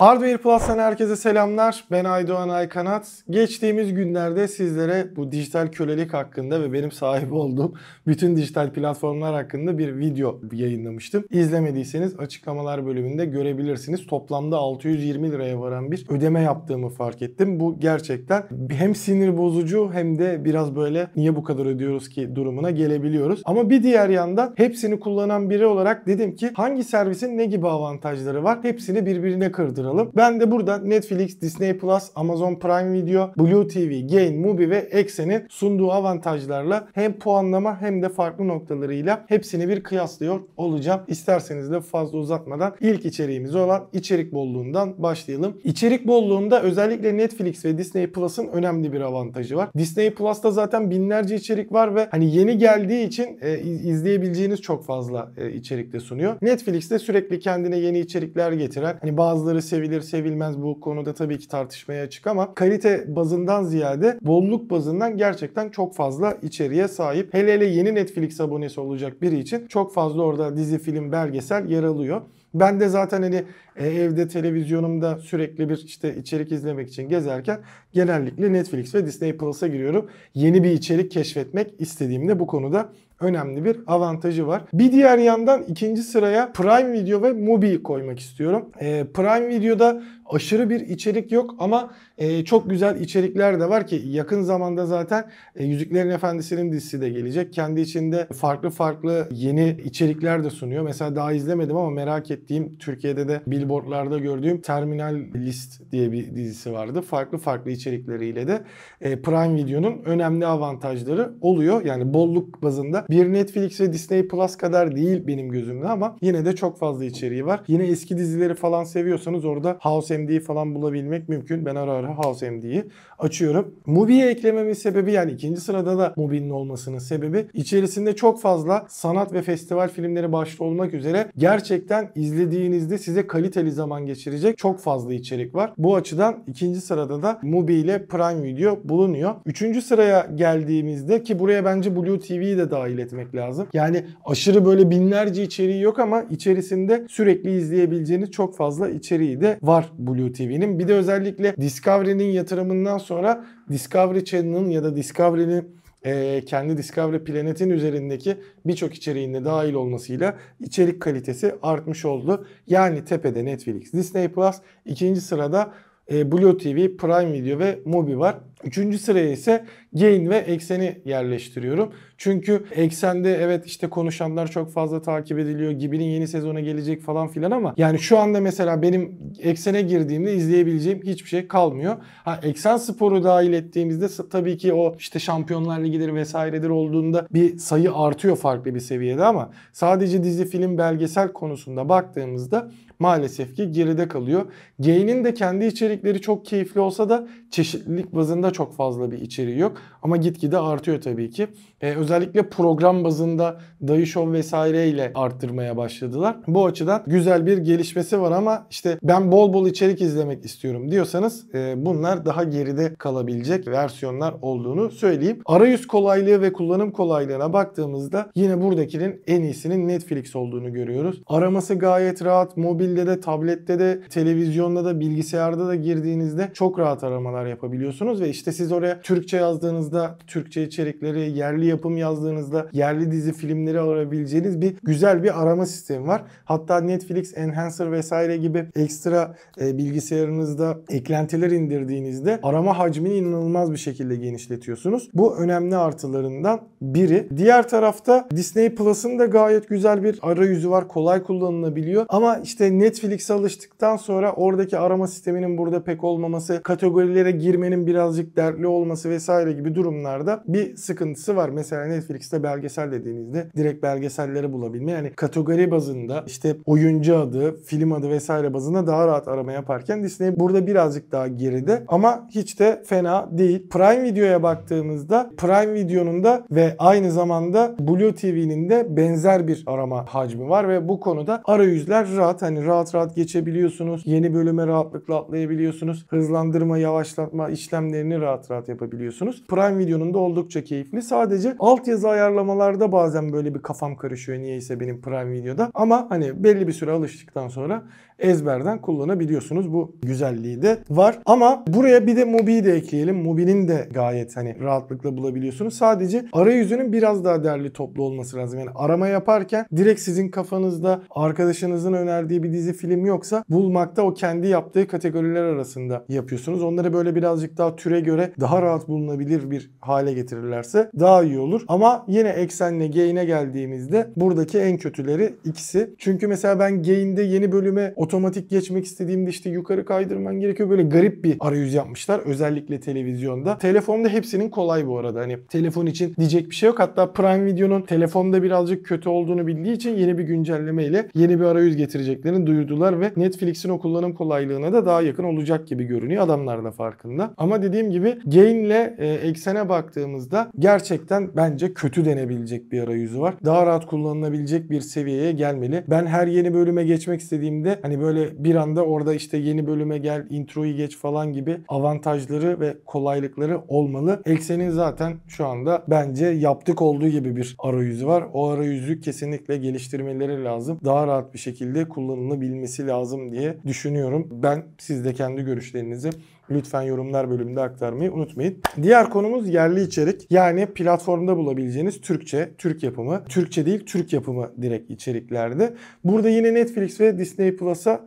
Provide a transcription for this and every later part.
Hardware Plus'tan herkese selamlar. Ben Aydoğan Aykanat. Geçtiğimiz günlerde sizlere bu dijital kölelik hakkında ve benim sahibi olduğum bütün dijital platformlar hakkında bir video yayınlamıştım. İzlemediyseniz açıklamalar bölümünde görebilirsiniz. Toplamda 620 liraya varan bir ödeme yaptığımı fark ettim. Bu gerçekten hem sinir bozucu hem de biraz böyle niye bu kadar ödüyoruz ki durumuna gelebiliyoruz. Ama bir diğer yandan hepsini kullanan biri olarak dedim ki hangi servisin ne gibi avantajları var? Hepsini birbirine kırdıralım konuşalım. Ben de burada Netflix, Disney Plus, Amazon Prime Video, Blue TV, Gain, Mubi ve Exen'in sunduğu avantajlarla hem puanlama hem de farklı noktalarıyla hepsini bir kıyaslıyor olacağım. İsterseniz de fazla uzatmadan ilk içeriğimiz olan içerik bolluğundan başlayalım. İçerik bolluğunda özellikle Netflix ve Disney Plus'ın önemli bir avantajı var. Disney Plus'ta zaten binlerce içerik var ve hani yeni geldiği için e, izleyebileceğiniz çok fazla e, içerik de sunuyor. Netflix'te sürekli kendine yeni içerikler getiren hani bazıları sevilen sevilir sevilmez bu konuda tabii ki tartışmaya açık ama kalite bazından ziyade bolluk bazından gerçekten çok fazla içeriğe sahip. Hele hele yeni Netflix abonesi olacak biri için çok fazla orada dizi, film, belgesel yer alıyor. Ben de zaten hani e, evde televizyonumda sürekli bir işte içerik izlemek için gezerken genellikle Netflix ve Disney Plus'a giriyorum. Yeni bir içerik keşfetmek istediğimde bu konuda önemli bir avantajı var. Bir diğer yandan ikinci sıraya Prime Video ve Mubi koymak istiyorum. E, Prime Video'da aşırı bir içerik yok ama e, çok güzel içerikler de var ki yakın zamanda zaten e, Yüzüklerin Efendisi'nin dizisi de gelecek. Kendi içinde farklı farklı yeni içerikler de sunuyor. Mesela daha izlemedim ama merak ettiğim Türkiye'de de billboardlarda gördüğüm Terminal List diye bir dizisi vardı. Farklı farklı içerikleriyle de e, Prime Video'nun önemli avantajları oluyor. Yani bolluk bazında bir Netflix ve Disney Plus kadar değil benim gözümde ama yine de çok fazla içeriği var. Yine eski dizileri falan seviyorsanız orada House MD'yi falan bulabilmek mümkün. Ben ara ara House MD'yi açıyorum. Mubi'ye eklememin sebebi yani ikinci sırada da Mubi'nin olmasının sebebi içerisinde çok fazla sanat ve festival filmleri başta olmak üzere gerçekten izlediğinizde size kaliteli zaman geçirecek çok fazla içerik var. Bu açıdan ikinci sırada da Mubi ile Prime Video bulunuyor. Üçüncü sıraya geldiğimizde ki buraya bence Blue TV'yi de dahil etmek lazım. Yani aşırı böyle binlerce içeriği yok ama içerisinde sürekli izleyebileceğiniz çok fazla içeriği de var Blue TV'nin. Bir de özellikle Discovery'nin yatırımından sonra Discovery Channel'ın ya da Discovery'nin e, kendi Discovery Planet'in üzerindeki birçok içeriğinde dahil olmasıyla içerik kalitesi artmış oldu. Yani tepede Netflix, Disney Plus, ikinci sırada Blue TV, Prime Video ve Mubi var. Üçüncü sıraya ise Gain ve Eksen'i yerleştiriyorum. Çünkü Eksen'de evet işte konuşanlar çok fazla takip ediliyor. Gibi'nin yeni sezona gelecek falan filan ama yani şu anda mesela benim Eksen'e girdiğimde izleyebileceğim hiçbir şey kalmıyor. Ha Eksen Spor'u dahil ettiğimizde tabii ki o işte Şampiyonlar Ligi'dir vesairedir olduğunda bir sayı artıyor farklı bir seviyede ama sadece dizi, film, belgesel konusunda baktığımızda maalesef ki geride kalıyor. Gain'in de kendi içerikleri çok keyifli olsa da çeşitlilik bazında çok fazla bir içeriği yok. Ama gitgide artıyor tabii ki. Ee, özellikle program bazında Dayı Show vesaire ile arttırmaya başladılar. Bu açıdan güzel bir gelişmesi var ama işte ben bol bol içerik izlemek istiyorum diyorsanız e, bunlar daha geride kalabilecek versiyonlar olduğunu söyleyeyim. Arayüz kolaylığı ve kullanım kolaylığına baktığımızda yine buradakinin en iyisinin Netflix olduğunu görüyoruz. Araması gayet rahat. Mobilde de, tablette de, televizyonda da, bilgisayarda da girdiğinizde çok rahat aramalar yapabiliyorsunuz ve işte siz oraya Türkçe yazdığınızda Türkçe içerikleri, yerli yapım yazdığınızda yerli dizi filmleri arayabileceğiniz bir güzel bir arama sistemi var. Hatta Netflix Enhancer vesaire gibi ekstra e, bilgisayarınızda eklentiler indirdiğinizde arama hacmini inanılmaz bir şekilde genişletiyorsunuz. Bu önemli artılarından biri. Diğer tarafta Disney Plus'ın da gayet güzel bir arayüzü var. Kolay kullanılabiliyor. Ama işte Netflix'e alıştıktan sonra oradaki arama sisteminin burada pek olmaması, kategorilere girmenin birazcık dertli olması vesaire gibi durumlarda bir sıkıntısı var. Mesela Netflix'te belgesel dediğinizde direkt belgeselleri bulabilme yani kategori bazında işte oyuncu adı, film adı vesaire bazında daha rahat arama yaparken Disney burada birazcık daha geride ama hiç de fena değil. Prime Video'ya baktığımızda Prime Video'nun da ve aynı zamanda Blue TV'nin de benzer bir arama hacmi var ve bu konuda arayüzler rahat hani rahat rahat geçebiliyorsunuz. Yeni bölüme rahatlıkla atlayabiliyorsunuz. Hızlandırma, yavaşlatma işlemlerini rahat rahat yapabiliyorsunuz. Prime Video'nun da oldukça keyifli. Sadece altyazı ayarlamalarda bazen böyle bir kafam karışıyor niyeyse benim Prime Video'da. Ama hani belli bir süre alıştıktan sonra ezberden kullanabiliyorsunuz. Bu güzelliği de var. Ama buraya bir de Mubi'yi de ekleyelim. Mubi'nin de gayet hani rahatlıkla bulabiliyorsunuz. Sadece arayüzünün biraz daha derli toplu olması lazım. Yani arama yaparken direkt sizin kafanızda arkadaşınızın önerdiği bir dizi film yoksa bulmakta o kendi yaptığı kategoriler arasında yapıyorsunuz. Onları böyle birazcık daha türe göre daha rahat bulunabilir bir hale getirirlerse daha iyi olur. Ama yine eksenle gain'e geldiğimizde buradaki en kötüleri ikisi. Çünkü mesela ben gain'de yeni bölüme otomatik geçmek istediğimde işte yukarı kaydırman gerekiyor. Böyle garip bir arayüz yapmışlar. Özellikle televizyonda. Telefonda hepsinin kolay bu arada. Hani telefon için diyecek bir şey yok. Hatta Prime Video'nun telefonda birazcık kötü olduğunu bildiği için yeni bir güncelleme ile yeni bir arayüz getireceklerini duyurdular ve Netflix'in o kullanım kolaylığına da daha yakın olacak gibi görünüyor. Adamlar da farkında. Ama dediğim gibi Gain'le e, eksene baktığımızda gerçekten bence kötü denebilecek bir arayüzü var. Daha rahat kullanılabilecek bir seviyeye gelmeli. Ben her yeni bölüme geçmek istediğimde hani böyle bir anda orada işte yeni bölüme gel, introyu geç falan gibi avantajları ve kolaylıkları olmalı. Eksenin zaten şu anda bence yaptık olduğu gibi bir arayüzü var. O arayüzü kesinlikle geliştirmeleri lazım. Daha rahat bir şekilde kullanılabilmesi lazım diye düşünüyorum. Ben siz de kendi görüşlerinizi lütfen yorumlar bölümünde aktarmayı unutmayın. Diğer konumuz yerli içerik. Yani platformda bulabileceğiniz Türkçe, Türk yapımı, Türkçe değil Türk yapımı direkt içeriklerde. Burada yine Netflix ve Disney Plus'a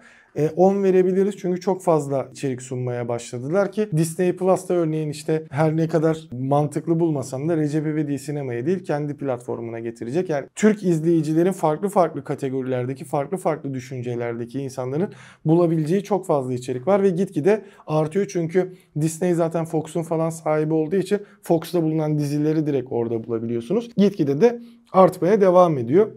10 e, verebiliriz çünkü çok fazla içerik sunmaya başladılar ki Disney Plus'ta örneğin işte her ne kadar mantıklı bulmasam da Recep İvedik sinemaya değil kendi platformuna getirecek. Yani Türk izleyicilerin farklı farklı kategorilerdeki farklı farklı düşüncelerdeki insanların bulabileceği çok fazla içerik var ve gitgide artıyor çünkü Disney zaten Fox'un falan sahibi olduğu için Fox'ta bulunan dizileri direkt orada bulabiliyorsunuz. Gitgide de artmaya devam ediyor.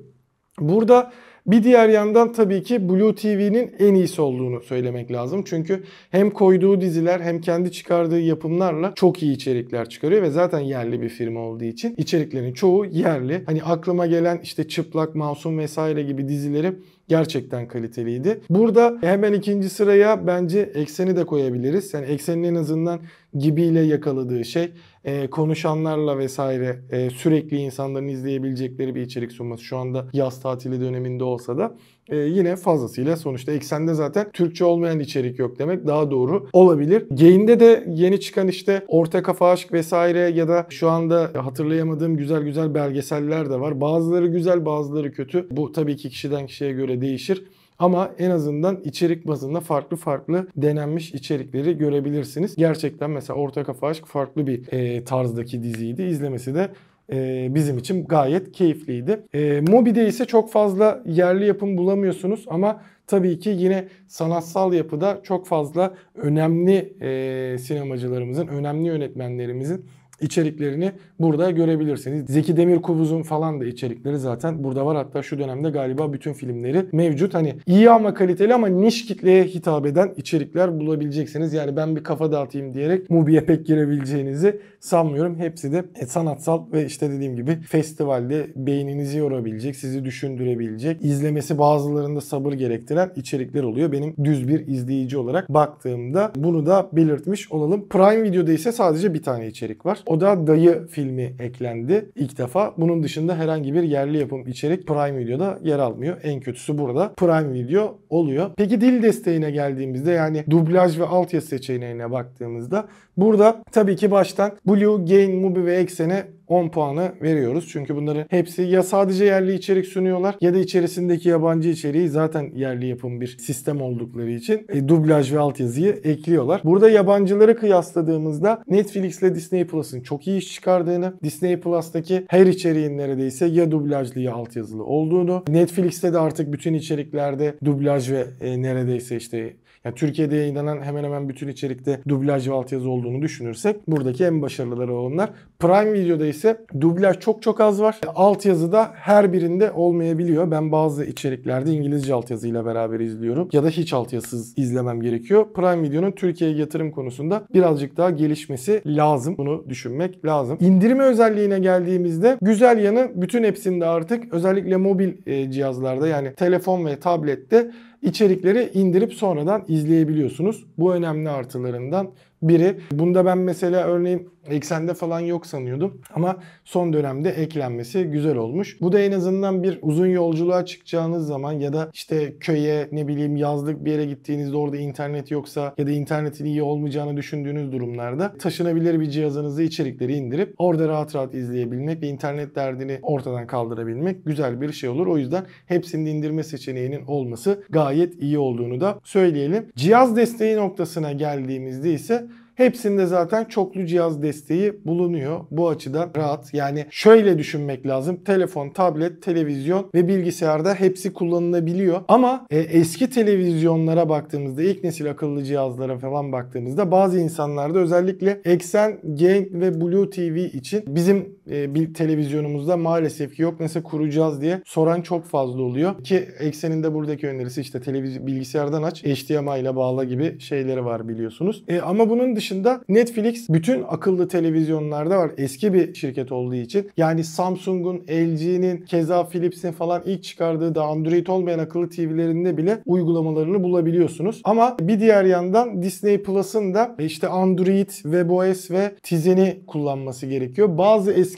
Burada bir diğer yandan tabii ki Blue TV'nin en iyisi olduğunu söylemek lazım. Çünkü hem koyduğu diziler hem kendi çıkardığı yapımlarla çok iyi içerikler çıkarıyor ve zaten yerli bir firma olduğu için içeriklerin çoğu yerli. Hani aklıma gelen işte Çıplak, Masum vesaire gibi dizileri gerçekten kaliteliydi. Burada hemen ikinci sıraya bence ekseni de koyabiliriz. Yani eksenin en azından gibiyle yakaladığı şey e, konuşanlarla vesaire e, sürekli insanların izleyebilecekleri bir içerik sunması. Şu anda yaz tatili döneminde olsa da e, yine fazlasıyla sonuçta eksende zaten Türkçe olmayan içerik yok demek daha doğru olabilir. Gain'de de yeni çıkan işte Orta Kafa Aşk vesaire ya da şu anda hatırlayamadığım güzel güzel belgeseller de var. Bazıları güzel bazıları kötü. Bu tabii ki kişiden kişiye göre değişir. Ama en azından içerik bazında farklı farklı denenmiş içerikleri görebilirsiniz. Gerçekten mesela Orta Kafa Aşk farklı bir e, tarzdaki diziydi. İzlemesi de e, bizim için gayet keyifliydi. E, Mobi'de ise çok fazla yerli yapım bulamıyorsunuz ama tabii ki yine sanatsal yapıda çok fazla önemli e, sinemacılarımızın, önemli yönetmenlerimizin içeriklerini burada görebilirsiniz. Zeki Demirkubuz'un falan da içerikleri zaten burada var. Hatta şu dönemde galiba bütün filmleri mevcut. Hani iyi ama kaliteli ama niş kitleye hitap eden içerikler bulabileceksiniz. Yani ben bir kafa dağıtayım diyerek Mubi'ye pek girebileceğinizi sanmıyorum. Hepsi de sanatsal ve işte dediğim gibi festivalde beyninizi yorabilecek, sizi düşündürebilecek, izlemesi bazılarında sabır gerektiren içerikler oluyor. Benim düz bir izleyici olarak baktığımda bunu da belirtmiş olalım. Prime Video'da ise sadece bir tane içerik var. O da Dayı filmi eklendi ilk defa. Bunun dışında herhangi bir yerli yapım içerik Prime Video'da yer almıyor. En kötüsü burada Prime Video oluyor. Peki dil desteğine geldiğimizde yani dublaj ve altyazı seçeneğine baktığımızda burada tabii ki baştan Blue, Gain, Mubi ve Exen'e 10 puanı veriyoruz. Çünkü bunların hepsi ya sadece yerli içerik sunuyorlar ya da içerisindeki yabancı içeriği zaten yerli yapım bir sistem oldukları için e, dublaj ve altyazıyı ekliyorlar. Burada yabancıları kıyasladığımızda Netflix ile Disney Plus'ın çok iyi iş çıkardığını, Disney Plus'taki her içeriğin neredeyse ya dublajlı ya altyazılı olduğunu, Netflix'te de artık bütün içeriklerde dublaj ve e, neredeyse işte yani Türkiye'de yayınlanan hemen hemen bütün içerikte dublaj ve altyazı olduğunu düşünürsek buradaki en başarılıları onlar. Prime Video'da ise dublaj çok çok az var. Altyazı da her birinde olmayabiliyor. Ben bazı içeriklerde İngilizce altyazıyla beraber izliyorum ya da hiç altyazısız izlemem gerekiyor. Prime Video'nun Türkiye'ye yatırım konusunda birazcık daha gelişmesi lazım. Bunu düşünmek lazım. İndirme özelliğine geldiğimizde güzel yanı bütün hepsinde artık özellikle mobil e, cihazlarda yani telefon ve tablette içerikleri indirip sonradan izleyebiliyorsunuz. Bu önemli artılarından biri. Bunda ben mesela örneğin eksende falan yok sanıyordum ama son dönemde eklenmesi güzel olmuş. Bu da en azından bir uzun yolculuğa çıkacağınız zaman ya da işte köye ne bileyim yazlık bir yere gittiğinizde orada internet yoksa ya da internetin iyi olmayacağını düşündüğünüz durumlarda taşınabilir bir cihazınızda içerikleri indirip orada rahat rahat izleyebilmek ve internet derdini ortadan kaldırabilmek güzel bir şey olur. O yüzden hepsinin indirme seçeneğinin olması gayet iyi olduğunu da söyleyelim. Cihaz desteği noktasına geldiğimizde ise Hepsinde zaten çoklu cihaz desteği bulunuyor. Bu açıdan rahat. Yani şöyle düşünmek lazım. Telefon, tablet, televizyon ve bilgisayarda hepsi kullanılabiliyor. Ama e, eski televizyonlara baktığımızda, ilk nesil akıllı cihazlara falan baktığımızda bazı insanlarda özellikle Eksen, Game ve Blue TV için bizim e, bir televizyonumuzda maalesef ki yok nasıl kuracağız diye soran çok fazla oluyor. Ki Eksen'in de buradaki önerisi işte televizyon bilgisayardan aç HDMI ile bağla gibi şeyleri var biliyorsunuz. E, ama bunun dışında Netflix bütün akıllı televizyonlarda var. Eski bir şirket olduğu için. Yani Samsung'un, LG'nin, keza Philips'in falan ilk çıkardığı da Android olmayan akıllı TV'lerinde bile uygulamalarını bulabiliyorsunuz. Ama bir diğer yandan Disney Plus'ın da işte Android, WebOS ve Tizen'i kullanması gerekiyor. Bazı eski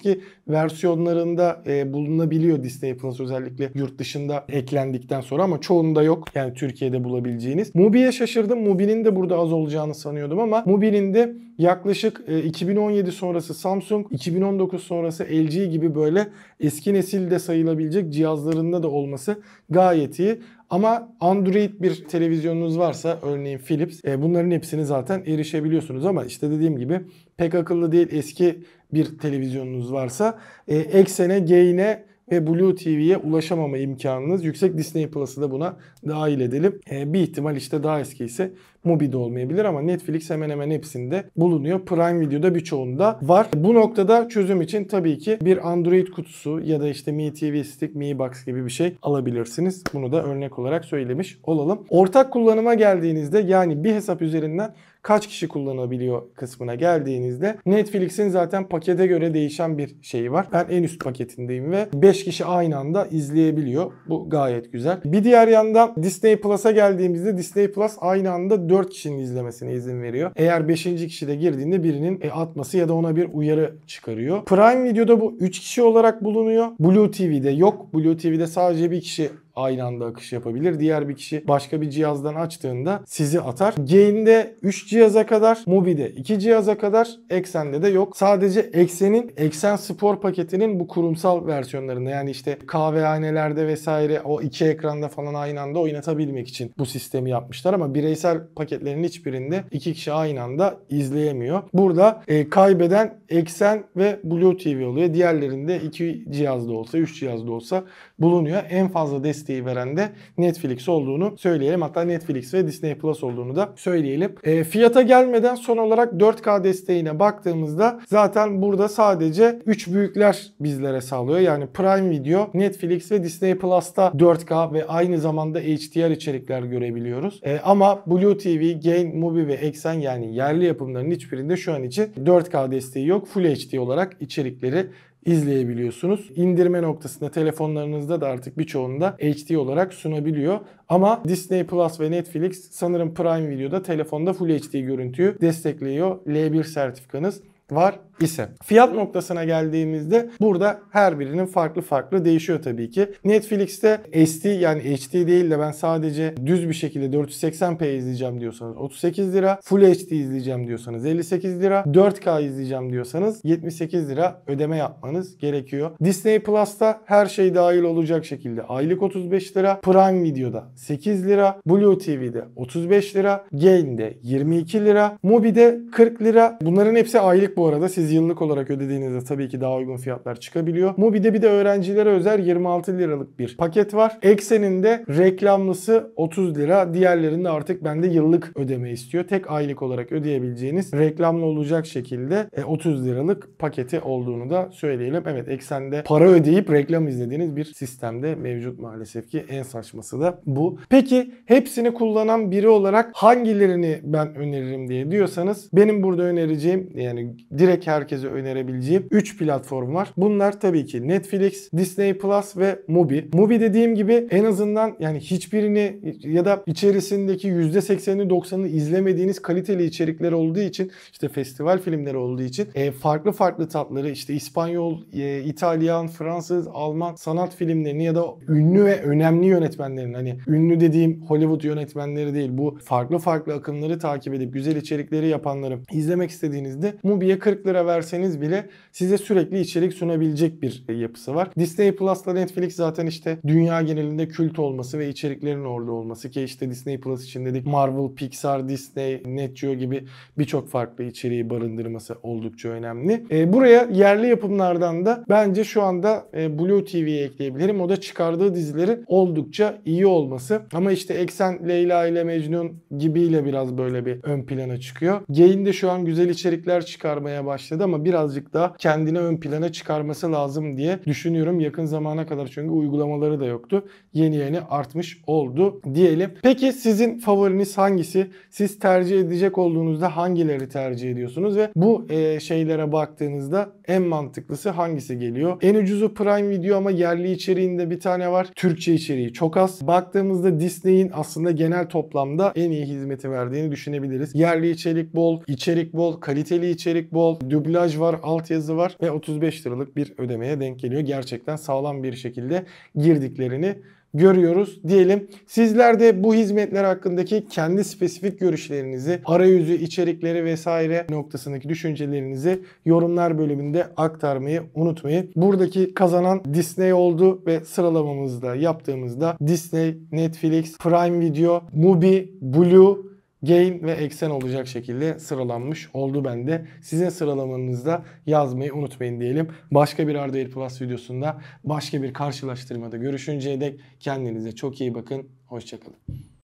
versiyonlarında e, bulunabiliyor Disney Plus özellikle yurt dışında eklendikten sonra ama çoğunda yok. Yani Türkiye'de bulabileceğiniz. Mubi'ye şaşırdım. Mubi'nin de burada az olacağını sanıyordum ama Mubi'nin de yaklaşık e, 2017 sonrası Samsung, 2019 sonrası LG gibi böyle eski nesilde sayılabilecek cihazlarında da olması gayet iyi. Ama Android bir televizyonunuz varsa örneğin Philips e, bunların hepsini zaten erişebiliyorsunuz ama işte dediğim gibi pek akıllı değil eski bir televizyonunuz varsa e, Exen'e, Gain'e ve Blue TV'ye ulaşamama imkanınız yüksek. Disney Plus'ı da buna dahil edelim. E, bir ihtimal işte daha eski ise Mubi'de olmayabilir ama Netflix hemen hemen hepsinde bulunuyor. Prime Video'da birçoğunda var. Bu noktada çözüm için tabii ki bir Android kutusu ya da işte Mi TV Stick, Mi Box gibi bir şey alabilirsiniz. Bunu da örnek olarak söylemiş olalım. Ortak kullanıma geldiğinizde yani bir hesap üzerinden kaç kişi kullanabiliyor kısmına geldiğinizde Netflix'in zaten pakete göre değişen bir şeyi var. Ben en üst paketindeyim ve 5 kişi aynı anda izleyebiliyor. Bu gayet güzel. Bir diğer yandan Disney Plus'a geldiğimizde Disney Plus aynı anda 4 kişinin izlemesine izin veriyor. Eğer 5. kişi de girdiğinde birinin e, atması ya da ona bir uyarı çıkarıyor. Prime Video'da bu 3 kişi olarak bulunuyor. Blue TV'de yok. Blue TV'de sadece bir kişi aynı anda akış yapabilir. Diğer bir kişi başka bir cihazdan açtığında sizi atar. Gain'de 3 cihaza kadar, Mubi'de 2 cihaza kadar, Eksen'de de yok. Sadece Eksen'in Eksen Spor paketinin bu kurumsal versiyonlarında yani işte kahvehanelerde vesaire o iki ekranda falan aynı anda oynatabilmek için bu sistemi yapmışlar ama bireysel paketlerin hiçbirinde iki kişi aynı anda izleyemiyor. Burada e, kaybeden Eksen ve Blue TV oluyor. Diğerlerinde iki cihazda olsa, üç cihazda olsa bulunuyor. En fazla desteği veren de Netflix olduğunu söyleyelim. Hatta Netflix ve Disney Plus olduğunu da söyleyelim. E, fiyata gelmeden son olarak 4K desteğine baktığımızda zaten burada sadece 3 büyükler bizlere sağlıyor. Yani Prime Video, Netflix ve Disney Plus'ta 4K ve aynı zamanda HDR içerikler görebiliyoruz. E, ama Blue TV, Gain, Mubi ve Exen yani yerli yapımların hiçbirinde şu an için 4K desteği yok. Full HD olarak içerikleri izleyebiliyorsunuz. İndirme noktasında telefonlarınızda da artık birçoğunda HD olarak sunabiliyor. Ama Disney Plus ve Netflix sanırım Prime Video'da telefonda Full HD görüntüyü destekliyor. L1 sertifikanız var ise. Fiyat noktasına geldiğimizde burada her birinin farklı farklı değişiyor tabii ki. Netflix'te SD yani HD değil de ben sadece düz bir şekilde 480p izleyeceğim diyorsanız 38 lira. Full HD izleyeceğim diyorsanız 58 lira. 4K izleyeceğim diyorsanız 78 lira ödeme yapmanız gerekiyor. Disney Plus'ta her şey dahil olacak şekilde aylık 35 lira. Prime Video'da 8 lira. Blue TV'de 35 lira. Gain'de 22 lira. Mubi'de 40 lira. Bunların hepsi aylık bu arada. Siz yıllık olarak ödediğinizde tabii ki daha uygun fiyatlar çıkabiliyor. Mubi'de bir de öğrencilere özel 26 liralık bir paket var. Eksen'in de reklamlısı 30 lira. Diğerlerinde artık bende yıllık ödeme istiyor. Tek aylık olarak ödeyebileceğiniz reklamlı olacak şekilde 30 e, liralık paketi olduğunu da söyleyelim. Evet Eksen'de para ödeyip reklam izlediğiniz bir sistemde mevcut maalesef ki en saçması da bu. Peki hepsini kullanan biri olarak hangilerini ben öneririm diye diyorsanız benim burada önereceğim yani direkt her herkese önerebileceğim 3 platform var. Bunlar tabii ki Netflix, Disney Plus ve Mubi. Mubi dediğim gibi en azından yani hiçbirini ya da içerisindeki %80'ini 90'ını izlemediğiniz kaliteli içerikler olduğu için işte festival filmleri olduğu için e, farklı farklı tatları işte İspanyol, e, İtalyan, Fransız, Alman sanat filmlerini ya da ünlü ve önemli yönetmenlerin hani ünlü dediğim Hollywood yönetmenleri değil bu farklı farklı akımları takip edip güzel içerikleri yapanları izlemek istediğinizde Mubi'ye 40 lira verseniz bile size sürekli içerik sunabilecek bir yapısı var. Disney Plus'la Netflix zaten işte dünya genelinde kült olması ve içeriklerin orada olması ki işte Disney Plus için dedik Marvel, Pixar, Disney, Net Geo gibi birçok farklı içeriği barındırması oldukça önemli. E, buraya yerli yapımlardan da bence şu anda e, Blue TV'ye ekleyebilirim. O da çıkardığı dizileri oldukça iyi olması. Ama işte Eksen Leyla ile Mecnun gibiyle biraz böyle bir ön plana çıkıyor. Gain de şu an güzel içerikler çıkarmaya başladı ama birazcık daha kendine ön plana çıkarması lazım diye düşünüyorum. Yakın zamana kadar çünkü uygulamaları da yoktu. Yeni yeni artmış oldu diyelim. Peki sizin favoriniz hangisi? Siz tercih edecek olduğunuzda hangileri tercih ediyorsunuz ve bu e, şeylere baktığınızda en mantıklısı hangisi geliyor? En ucuzu Prime Video ama yerli içeriğinde bir tane var. Türkçe içeriği çok az. Baktığımızda Disney'in aslında genel toplamda en iyi hizmeti verdiğini düşünebiliriz. Yerli içerik bol, içerik bol, kaliteli içerik bol, dublaj var, altyazı var ve 35 liralık bir ödemeye denk geliyor. Gerçekten sağlam bir şekilde girdiklerini görüyoruz diyelim. Sizler de bu hizmetler hakkındaki kendi spesifik görüşlerinizi, arayüzü, içerikleri vesaire noktasındaki düşüncelerinizi yorumlar bölümünde aktarmayı unutmayın. Buradaki kazanan Disney oldu ve sıralamamızda yaptığımızda Disney, Netflix, Prime Video, Mubi, Blue, Gain ve Eksen olacak şekilde sıralanmış oldu bende. Sizin sıralamanızda yazmayı unutmayın diyelim. Başka bir Arda Plus videosunda başka bir karşılaştırmada görüşünceye dek kendinize çok iyi bakın. Hoşçakalın.